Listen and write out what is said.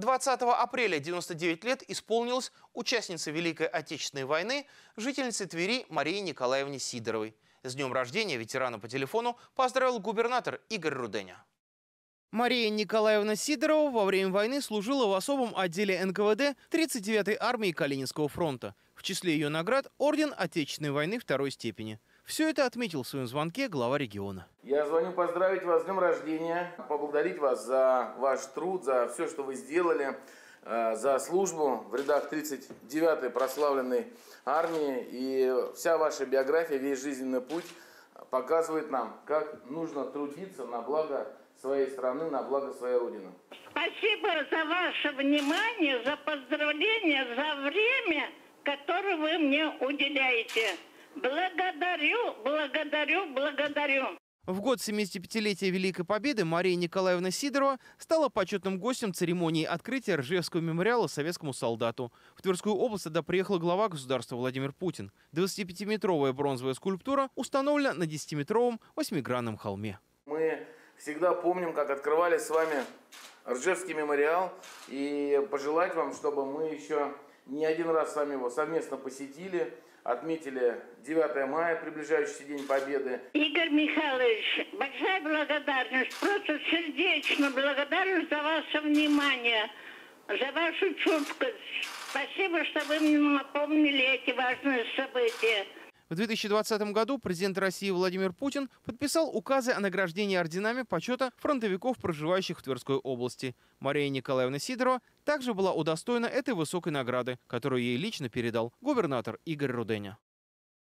20 апреля 99 лет исполнилось участнице Великой Отечественной войны, жительнице Твери Марии Николаевне Сидоровой. С днем рождения ветерана по телефону поздравил губернатор Игорь Руденя. Мария Николаевна Сидорова во время войны служила в особом отделе НКВД 39-й армии Калининского фронта. В числе ее наград – Орден Отечественной войны второй степени. Все это отметил в своем звонке глава региона. Я звоню поздравить вас с днем рождения, поблагодарить вас за ваш труд, за все, что вы сделали, э, за службу в рядах 39-й прославленной армии. И вся ваша биография, весь жизненный путь показывает нам, как нужно трудиться на благо своей страны, на благо своей Родины. Спасибо за ваше внимание, за поздравления, за время, которое вы мне уделяете. Благодарю, благодарю, благодарю. В год 75-летия Великой Победы Мария Николаевна Сидорова стала почетным гостем церемонии открытия Ржевского мемориала советскому солдату. В Тверскую область тогда приехал глава государства Владимир Путин. 25-метровая бронзовая скульптура установлена на 10-метровом восьмигранном холме. Мы всегда помним, как открывали с вами Ржевский мемориал. И пожелать вам, чтобы мы еще не один раз с вами его совместно посетили, отметили 9 мая, приближающийся День Победы. Игорь Михайлович, большая благодарность, просто сердечно благодарю за ваше внимание, за вашу чуткость. Спасибо, что вы мне напомнили эти важные события. В 2020 году президент России Владимир Путин подписал указы о награждении орденами почета фронтовиков, проживающих в Тверской области. Мария Николаевна Сидорова также была удостоена этой высокой награды, которую ей лично передал губернатор Игорь Руденя.